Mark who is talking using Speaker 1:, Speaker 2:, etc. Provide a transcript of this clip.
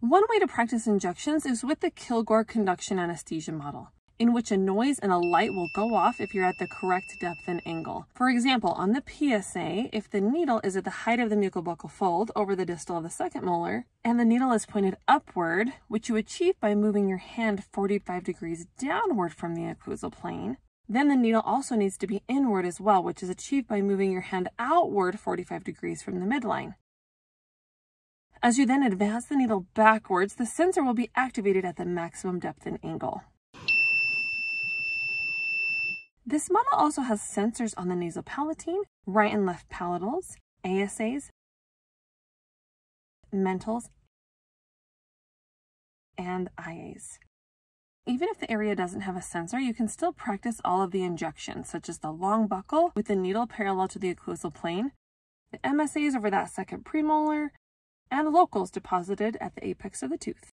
Speaker 1: One way to practice injections is with the Kilgore conduction anesthesia model in which a noise and a light will go off if you're at the correct depth and angle. For example, on the PSA, if the needle is at the height of the mucobuccal fold over the distal of the second molar, and the needle is pointed upward, which you achieve by moving your hand 45 degrees downward from the occlusal plane, then the needle also needs to be inward as well, which is achieved by moving your hand outward 45 degrees from the midline. As you then advance the needle backwards, the sensor will be activated at the maximum depth and angle. This model also has sensors on the nasopalatine, right and left palatals, ASAs, mentals, and IAs. Even if the area doesn't have a sensor, you can still practice all of the injections, such as the long buccal with the needle parallel to the occlusal plane, the MSAs over that second premolar, and locals deposited at the apex of the tooth.